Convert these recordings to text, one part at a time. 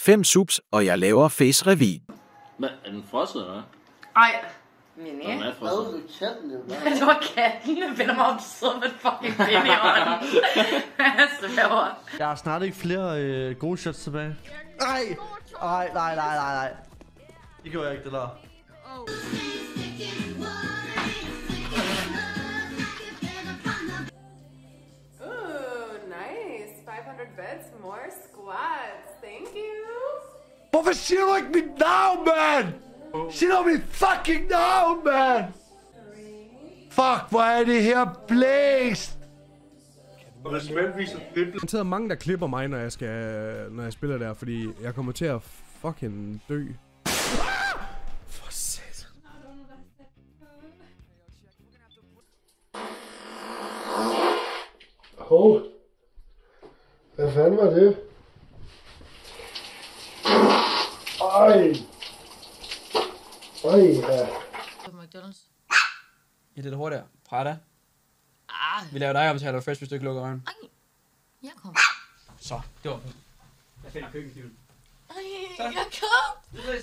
5 subs, og jeg laver face revy. Hvad, er den frosset, eller hvad? Ej, men Den ja. er frosset. Det var katten, der vender mig om, der sidder med et fucking pind i hånden. Hvad Jeg har snart ikke flere øh, gode shots tilbage. Nej! Nej, nej, nej, nej, nej. Det gjorde jeg ikke, det der. 500 beds, more squats. Thank you. Hvorfor siger du ikke mit navn, man? Sig dog mit fucking navn, man! Fuck, hvor er det her blæst! Jeg har garanteret mange, der klipper mig, når jeg, skal, når jeg spiller der, fordi jeg kommer til at fucking dø. For satan. Hov. Hvad fanden var det? Ej. Ej, ja. McDonald's. Ja, det er hurtigere. Prada. Ah, Vi laver dig om til at fresh, hvis du ikke lukker øjnene. jeg kom. Så, det var Jeg finder køkkenkniven. Ej, jeg kom.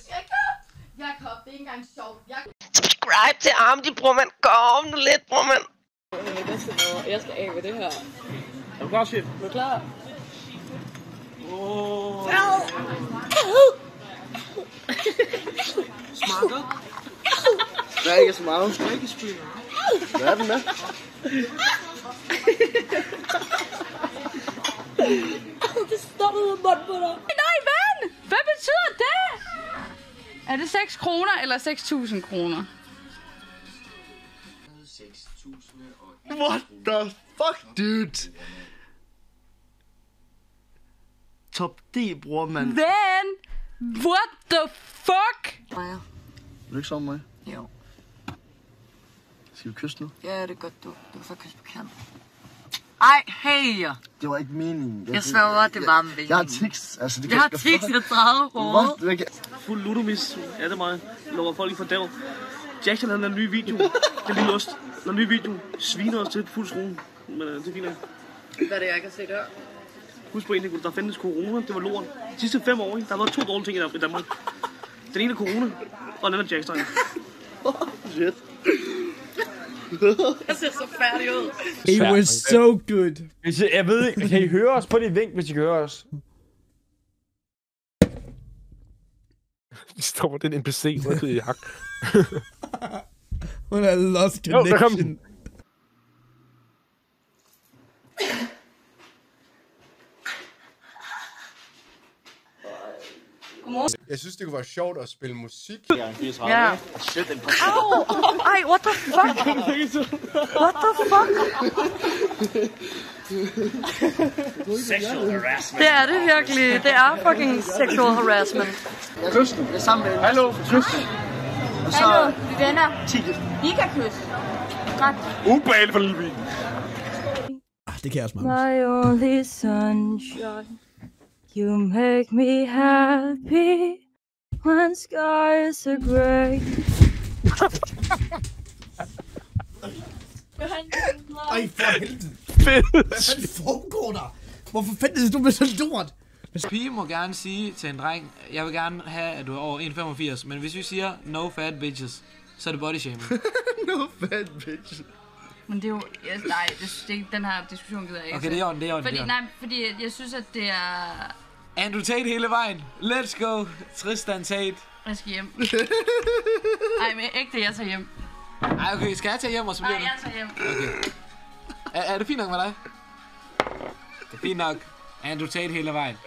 Jeg kom. Jeg kom. Det er ikke engang sjovt. Jeg Subscribe til Amdi, bror man. Kom nu lidt, bror man. Jeg skal af med det her. Er du klar, chef? Er du klar? Der er ikke så meget. Du ikke spille. Hvad er den med? Nej, ven! Hvad betyder det? Er det 6 kroner eller 6.000 kroner? What the fuck, dude? Top D, bror, man. Ven! What the fuck? Maja. Vil du ikke sove med mig? Jo. Skal vi kysse nu? Ja, det er godt, du. Du får kys på kanten. Ej, hey! Det var ikke meningen. Jeg sværger, det var med Jeg har tics. Altså, det Jeg har tics i 30 år. Hvad? Fuld ludomis. Ja, det er mig. Lover folk ikke for dag. Jackson havde en ny video. Den lille ost. Den nye video. Sviner os til fuld skrue. Men øh, det er fint. Hvad er det, jeg kan se der? Husk på en ting, der findes corona. Det var lort. De sidste fem år, ikke? der har været to dårlige ting i Danmark. Den ene er corona, og den er Jackson. Shit. Jeg ser så færdig ud. It was so good. Hvis jeg, jeg ved ikke, kan I høre os? På det vink, hvis I kan høre os. De står den NPC rykket i hak. Hun har lost Jo, der kom connection. den. Jeg synes, det kunne være sjovt at spille musik. Ja. Au! Ej, what the fuck? What the fuck? Sexual harassment. Det er det virkelig. Det er fucking sexual harassment. Kysten, det er sammen med... Hallo, kysten. Og så... Hallo, vi venner. Tigge. I kan kysse. Godt. Ubehagelig for lille Ah, det kan jeg også meget. My only sunshine, you make me happy when skies are gray. Ej, for helvede. Hvad fanden foregår der? Hvorfor fanden er du med så lort? Pige må gerne sige til en dreng, jeg vil gerne have, at du er over 1,85, men hvis vi siger no fat bitches, så er det body shaming. no fat bitch. Men det er jo... Jeg, nej, det, det, den her diskussion gider jeg ikke. Okay, det er orden, det er orden, Fordi, nej, fordi jeg synes, at det er... Andrew Tate hele vejen. Let's go. Tristan Tate. Jeg skal hjem. Ej, men ægte, jeg tager hjem. Ej, okay, skal jeg tage hjem, og så Nej, bliver jeg tager hjem. Okay. Er, er det fint nok med dig? Det er fint nok. Andrew Tate hele vejen.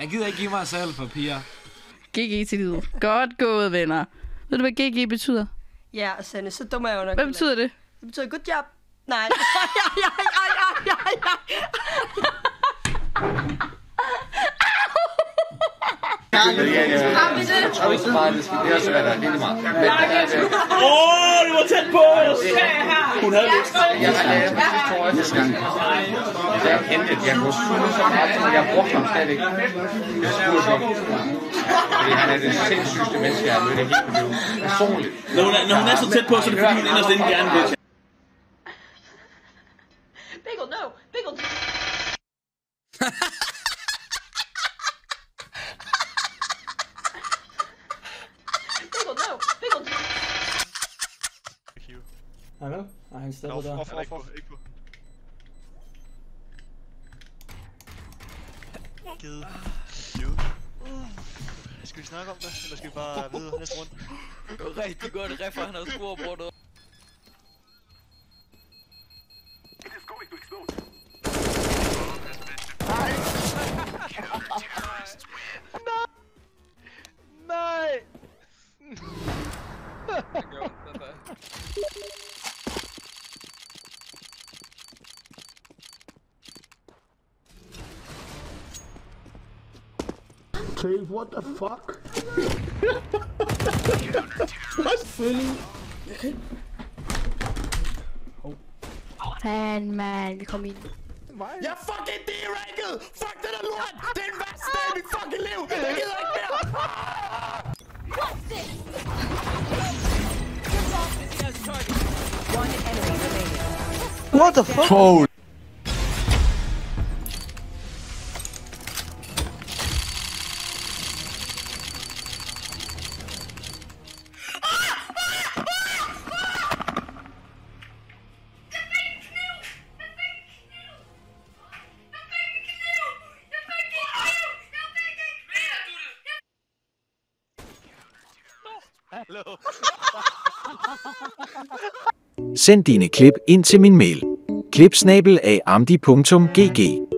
Jeg gider ikke give mig selv for piger. GG til livet. Godt gået, venner. Ved du, hvad GG betyder? Ja, Sanne, så dum er jeg jo nok. Hvad betyder det? Det betyder good job. Nej. Ej, ej, ej, ej, ej, ej. Har vi det? Åh, det var tæt på! Hun havde lyst. Jeg har lavet det sidste år. Jeg kendte, jeg kunne suge så meget, til, jeg brugte ham slet ikke. Jeg spurgte ikke. Fordi han er det sindssygste menneske, jeg har mødt i hele mit liv. Personligt. Når hun, er, når hun er så tæt på, så er det fordi, hun inderst inde gerne vil. Nej, vel? Nej, han er stadig der. Off, off, off. Ikke på. Givet. Jo. Skal vi snakke om det, eller skal vi bare videre næste runde? Det var rigtig godt reffer, han havde scorebrudt. Tails, what the fuck? Selvfølgelig. Fan, man, vi kom ind. Jeg er fucking D-ranket! Fuck det der lort! Det er den værste dag i mit fucking liv! Jeg gider ikke mere! What the fuck? Holy. Hallo. Send dine klip ind til min mail. Klipsnabel af amdi.gg